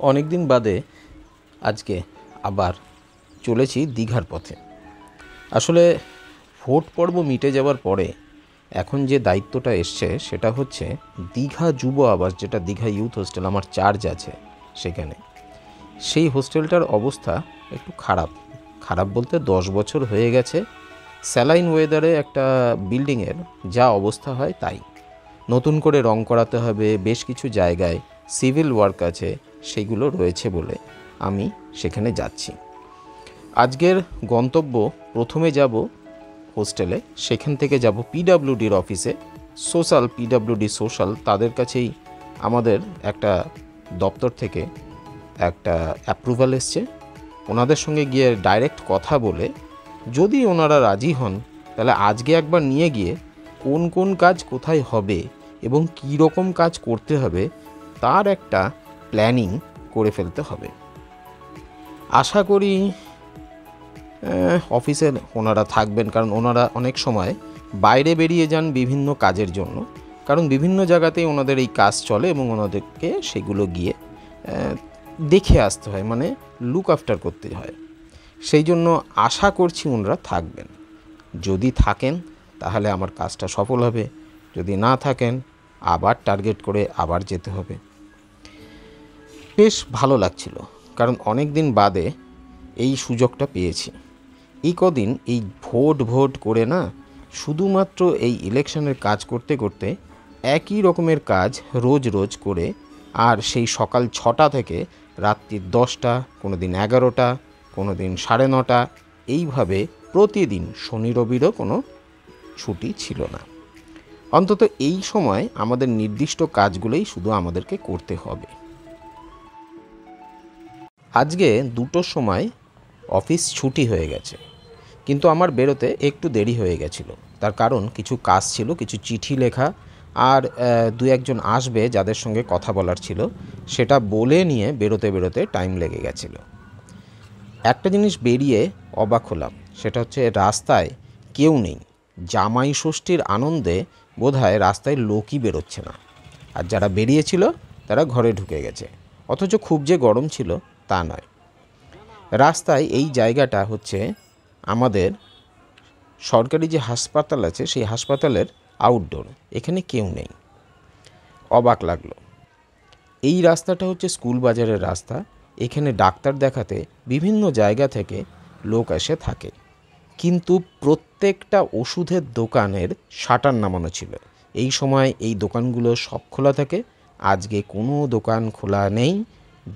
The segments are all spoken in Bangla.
অনেক দিন বাদে আজকে আবার চলেছি দীঘার পথে। আসলে ভোট পর্ব মিটে যাওয়ার পরে এখন যে দায়িত্বটা এসছে সেটা হচ্ছে দীঘা যুব আবাস, যেটা দীঘা ইউথ হোস্টেল, আমার চার্জ আছে সেখানে। সেই হোস্টেলটার অবস্থা একটু খারাপ। খারাপ বলতে দশ বছর হয়ে গেছে। স্যালাইন ওয়েদারে একটা বিল্ডিংয়ের যা অবস্থা হয় তাই। নতুন করে রং করাতে হবে, বেশ কিছু জায়গায় সিভিল ওয়ার্ক আছে সেগুলো রয়েছে বলে আমি সেখানে যাচ্ছি। আজকের গন্তব্য প্রথমে যাব হোস্টেলে, সেখান থেকে যাব পিডাব্লিউডির অফিসে। সোশ্যাল, পিডাব্লিউডি সোশ্যাল, তাদের কাছেই আমাদের একটা দপ্তর থেকে একটা অ্যাপ্রুভাল এসছে। ওনাদের সঙ্গে গিয়ে ডাইরেক্ট কথা বলে, যদি ওনারা রাজি হন, তাহলে আজকে একবার নিয়ে গিয়ে কোন কোন কাজ কোথায় হবে এবং কী রকম কাজ করতে হবে, তার একটা প্ল্যানিং করে ফেলতে হবে। আশা করি অফিসের ওনারা থাকবেন, কারণ ওনারা অনেক সময় বাইরে বেরিয়ে যান বিভিন্ন কাজের জন্য। কারণ বিভিন্ন জায়গাতেই ওনাদের এই কাজ চলে এবং ওনাদেরকে সেগুলো গিয়ে দেখে আসতে হয় মানে লুক আফটার করতে হয়। সেই জন্য আশা করছি ওনারা থাকবেন। যদি থাকেন, তাহলে আমার কাজটা সফল হবে। যদি না থাকেন, আবার টার্গেট করে আবার যেতে হবে। বেশ ভালো লাগছিল, কারণ অনেক দিন বাদে এই সুযোগটা পেয়েছি। এই কদিন এই ভোট ভোট করে না শুধুমাত্র এই ইলেকশনের কাজ করতে করতে একই রকমের কাজ রোজ রোজ করে, আর সেই সকাল ছটা থেকে রাত্রি দশটা কোনো দিন এগারোটা কোনো দিন সাড়ে নটা, এইভাবে প্রতিদিন শনি রবিরও কোনো ছুটি ছিল না। অন্তত এই সময় আমাদের নির্দিষ্ট কাজগুলোই শুধু আমাদেরকে করতে হবে। আজকে দুটোর সময় অফিস ছুটি হয়ে গেছে, কিন্তু আমার বেরোতে একটু দেরি হয়ে গেছিল। তার কারণ কিছু কাজ ছিল, কিছু চিঠি লেখা, আর দু একজন আসবে যাদের সঙ্গে কথা বলার ছিল, সেটা বলে নিয়ে বেরোতে বেরোতে টাইম লেগে গেছিল। একটা জিনিস বেরিয়ে অবাক হলাম, সেটা হচ্ছে রাস্তায় কেউ নেই। জামাই ষষ্ঠীর আনন্দে বোধহয় রাস্তায় লোকই বেরোচ্ছে না। আর যারা বেরিয়েছিল, তারা ঘরে ঢুকে গেছে। অথচ খুব যে গরম ছিল তা নয়। রাস্তায় এই জায়গাটা হচ্ছে আমাদের সরকারি যে হাসপাতাল আছে, সেই হাসপাতালের আউটডোর এখানে কেউ নেই। অবাক লাগল। এই রাস্তাটা হচ্ছে স্কুল বাজারের রাস্তা। এখানে ডাক্তার দেখাতে বিভিন্ন জায়গা থেকে লোক এসে থাকে। কিন্তু প্রত্যেকটা ওষুধের দোকানের শাটার নামানো ছিল। এই সময় এই দোকানগুলো সব খোলা থাকে। আজকে কোনো দোকান খোলা নেই।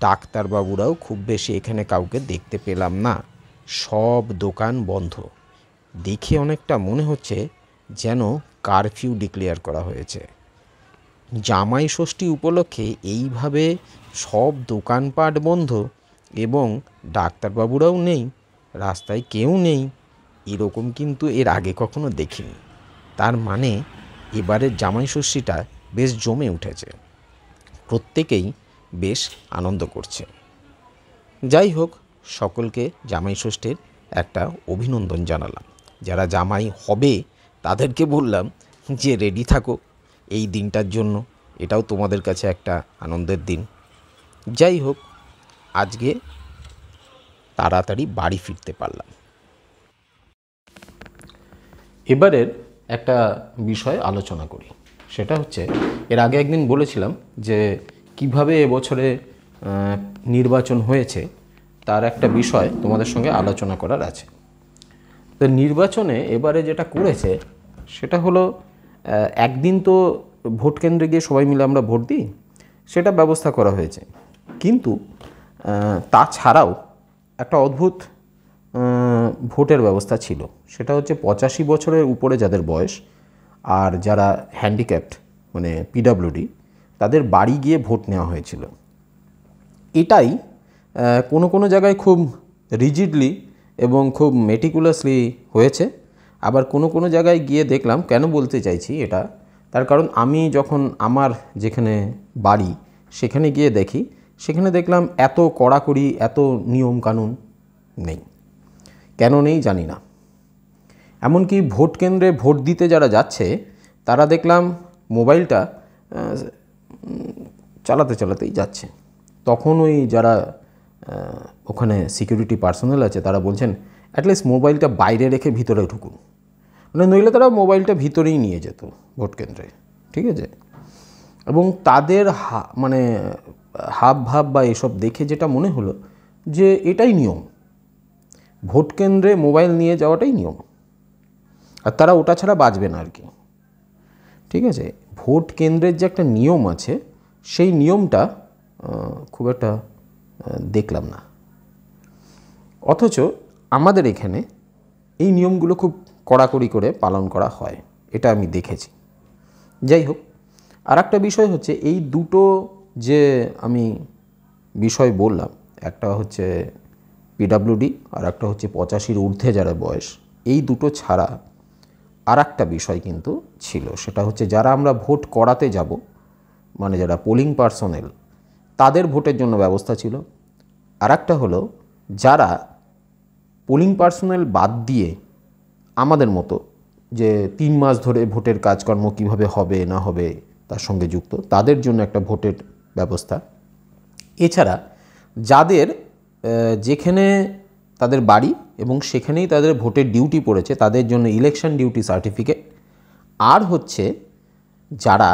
ডাক্তারবাবুরাও খুব বেশি এখানে কাউকে দেখতে পেলাম না। সব দোকান বন্ধ। দেখে অনেকটা মনে হচ্ছে যেন কারফিউ ডিক্লেয়ার করা হয়েছে। জামাই ষষ্ঠী উপলক্ষে এইভাবে সব দোকানপাট বন্ধ এবং ডাক্তারবাবুরাও নেই, রাস্তায় কেউ নেই, এরকম কিন্তু এর আগে কখনো দেখিনি। তার মানে এবারের জামাই ষষ্ঠীটা বেশ জমে উঠেছে। প্রত্যেকেই বেশ আনন্দ করছে। যাই হোক, সকলকে জামাই ষষ্ঠীর একটা অভিনন্দন জানালাম। যারা জামাই হবে, তাদেরকে বললাম যে, রেডি থাকো। এই দিনটার জন্য এটাও তোমাদের কাছে একটা আনন্দের দিন। যাই হোক, আজকে তাড়াতাড়ি বাড়ি ফিরতে পারলাম। এবারের একটা বিষয় আলোচনা করি। সেটা হচ্ছে, এর আগে একদিন বলেছিলাম যে কীভাবে এবছরে নির্বাচন হয়েছে তার একটা বিষয় তোমাদের সঙ্গে আলোচনা করার আছে। তো নির্বাচনে এবারে যেটা করেছে সেটা হলো একদিন তো ভোট কেন্দ্রে গিয়ে সবাই মিলে আমরা ভোট দিই, সেটা ব্যবস্থা করা হয়েছে। কিন্তু তাছাড়াও একটা অদ্ভুত ভোটের ব্যবস্থা ছিল। সেটা হচ্ছে পঁচাশি বছরের উপরে যাদের বয়স, আর যারা হ্যান্ডিক্যাপ্ট মানে পিডাব্লিউডি তাদের বাড়ি গিয়ে ভোট নেওয়া হয়েছিল। এটাই কোনো কোনো জায়গায় খুব রিজিডলি এবং খুব মেটিকুলাসলি হয়েছে। আবার কোনো কোনো জায়গায় গিয়ে দেখলাম, কেন বলতে চাইছি এটা? তার কারণ আমি যখন আমার যেখানে বাড়ি, সেখানে গিয়ে দেখি, সেখানে দেখলাম এত কড়াকড়ি, এত নিয়ম কানুন নেই। কেন নেই জানি না। এমনকি ভোট কেন্দ্রে ভোট দিতে যারা যাচ্ছে, তারা দেখলাম মোবাইলটা চালাতে চালাতেই যাচ্ছে। তখন ওই যারা ওখানে সিকিউরিটি পার্সোনাল আছে, তারা বলছেন অ্যাটলিস্ট মোবাইলটা বাইরে রেখে ভিতরে ঢুকুন। মানে নইলে তারা মোবাইলটা ভিতরেই নিয়ে যেত ভোট কেন্দ্রে, ঠিক আছে? এবং তাদের মানে হাব ভাব বা এসব দেখে যেটা মনে হলো যে এটাই নিয়ম। ভোট কেন্দ্রে মোবাইল নিয়ে যাওয়াটাই নিয়ম। আর তারা ওটা ছাড়া বাঁচবে না আর কি। ঠিক আছে? ভোট কেন্দ্রের যে একটা নিয়ম আছে, সেই নিয়মটা খুব একটা দেখলাম না। অথচ আমাদের এখানে এই নিয়মগুলো খুব কড়াকড়ি করে পালন করা হয়, এটা আমি দেখেছি। যাই হোক আর একটা বিষয় হচ্ছে, এই দুটো যে আমি বিষয় বললাম, একটা হচ্ছে পিডাব্লিউডি আর একটা হচ্ছে পঁচাশির ঊর্ধ্বে যারা বয়স, এই দুটো ছাড়া আর একটা বিষয় কিন্তু ছিল, সেটা হচ্ছে যারা আমরা ভোট করাতে যাব মানে যারা পোলিং পার্সোনেল তাদের ভোটের জন্য ব্যবস্থা ছিল। আর একটা হলো, যারা পোলিং পার্সোনেল বাদ দিয়ে আমাদের মতো যে তিন মাস ধরে ভোটের কাজকর্ম কীভাবে হবে, না হবে, তার সঙ্গে যুক্ত, তাদের জন্য একটা ভোটের ব্যবস্থা। এছাড়া যাদের যেখানে তাদের বাড়ি এবং সেখানেই তাদের ভোটের ডিউটি পড়েছে, তাদের জন্য ইলেকশন ডিউটি সার্টিফিকেট আর হচ্ছে যারা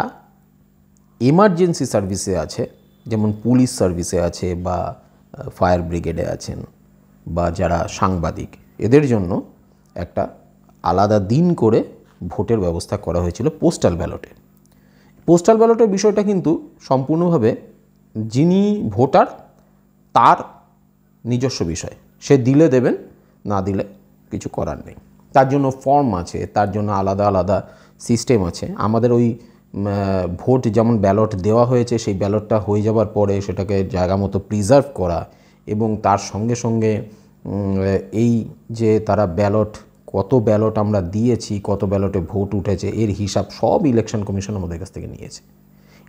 এমার্জেন্সি সার্ভিসে আছে, যেমন পুলিশ সার্ভিসে আছে বা ফায়ার ব্রিগেডে আছেন বা যারা সাংবাদিক, এদের জন্য একটা আলাদা দিন করে ভোটের ব্যবস্থা করা হয়েছিল পোস্টাল ব্যালটে পোস্টাল ব্যালটের বিষয়টা কিন্তু সম্পূর্ণভাবে যিনি ভোটার, তার নিজস্ব বিষয়। সে দিলে দেবেন না দিলে কিছু করার নেই। তার জন্য ফর্ম আছে, তার জন্য আলাদা আলাদা সিস্টেম আছে। আমাদের ওই ভোট যেমন ব্যালট দেওয়া হয়েছে, সেই ব্যালটটা হয়ে যাওয়ার পরে সেটাকে জায়গা মতো প্রিজার্ভ করা এবং তার সঙ্গে সঙ্গে এই যে তারা ব্যালট কত ব্যালট আমরা দিয়েছি, কত ব্যালটে ভোট উঠেছে, এর হিসাব সব ইলেকশন কমিশন আমাদের কাছ থেকে নিয়েছে।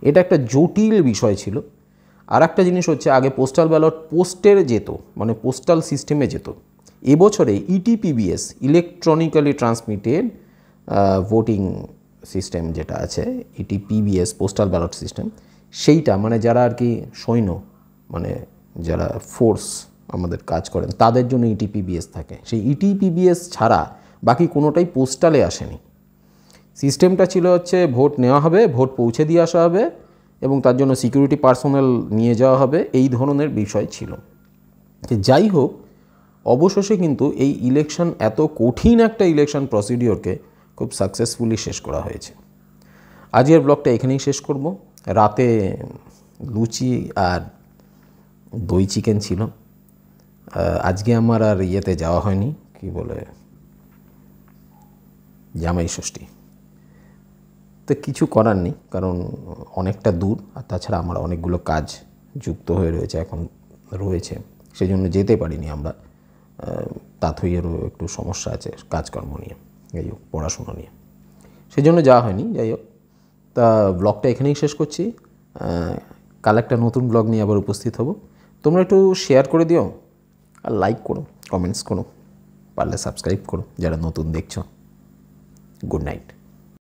এটা একটা জটিল বিষয় ছিল। আর একটা জিনিস হচ্ছে, আগে পোস্টাল ব্যালট পোস্টের যেত মানে পোস্টাল সিস্টেমে যেত। এবছরে E ETPBS electronically transmitted voting system যেটা আছে E ETPBS postal ballot system সেইটা মানে যারা আর কি সৈন্য মানে যারা ফোর্স আমাদের কাজ করেন, তাদের জন্য E ইটিপিবিএস থাকে। সেই E ইটিপিবিএস ছাড়া বাকি কোনোটাই পোস্টালে আসেনি। সিস্টেমটা ছিল হচ্ছে ভোট নেওয়া হবে, ভোট পৌঁছে দিয়ে আসা হবে, এবং তার জন্য সিকিউরিটি পার্সোনাল নিয়ে যাওয়া হবে, এই ধরনের বিষয় ছিল। যাই হোক অবশেষে কিন্তু এই ইলেকশন এত কঠিন একটা ইলেকশন প্রসিডিওরকে খুব সাকসেসফুলি শেষ করা হয়েছে। আজকের ব্লগটা এখানেই শেষ করব। রাতে লুচি আর দই চিকেন ছিল। আজকে আমার আর ইয়েতে যাওয়া হয়নি, কি বলে, জামাই ষষ্ঠী। তো কিছু করার নেই, কারণ অনেকটা দূর, আর তাছাড়া আমার অনেকগুলো কাজ যুক্ত হয়ে রয়েছে, এখন রয়েছে। সেই জন্য যেতে পারিনি আমরা। তাথইয়েরও একটু সমস্যা আছে কাজকর্ম নিয়ে, যাই হোক, পড়াশুনো নিয়ে। সেই জন্য যাওয়া হয়নি, যাই হোক। তা ব্লগটা এখানেই শেষ করছি। কাল একটা নতুন ব্লগ নিয়ে আবার উপস্থিত হব। তোমরা একটু শেয়ার করে দিও আর লাইক করো কমেন্টস করো, পারলে সাবস্ক্রাইব করো, যারা নতুন দেখছ। Good night